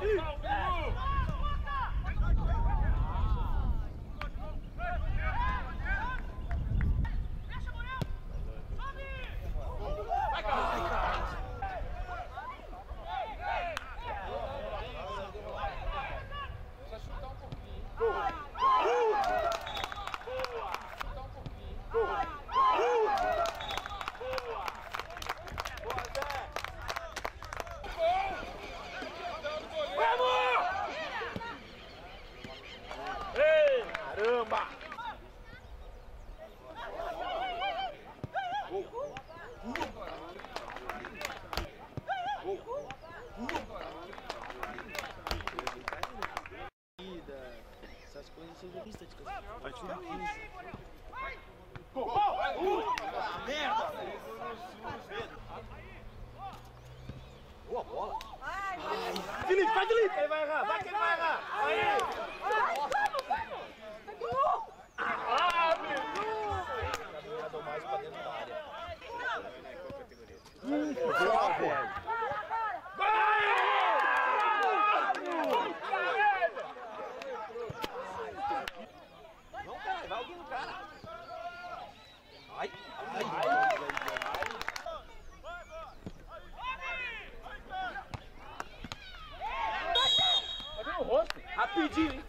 go, go, go. Vai tirar Gol! Merda! Boa bola! Vai, vai. Felipe, vai, Felipe! Ele vai errar, vai que ele vai errar! Aí! Vai, vamos! cara. Ai, ai, ai. Rapidinho, hein?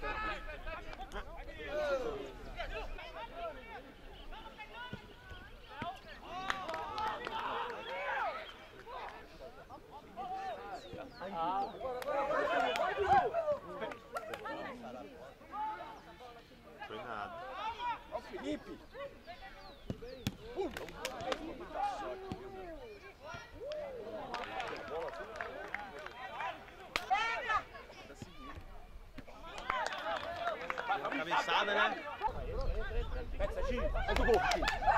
Ah. Foi nada. Felipe! Cabeçada, né? Pega, Serginho. Faz o gol, Serginho.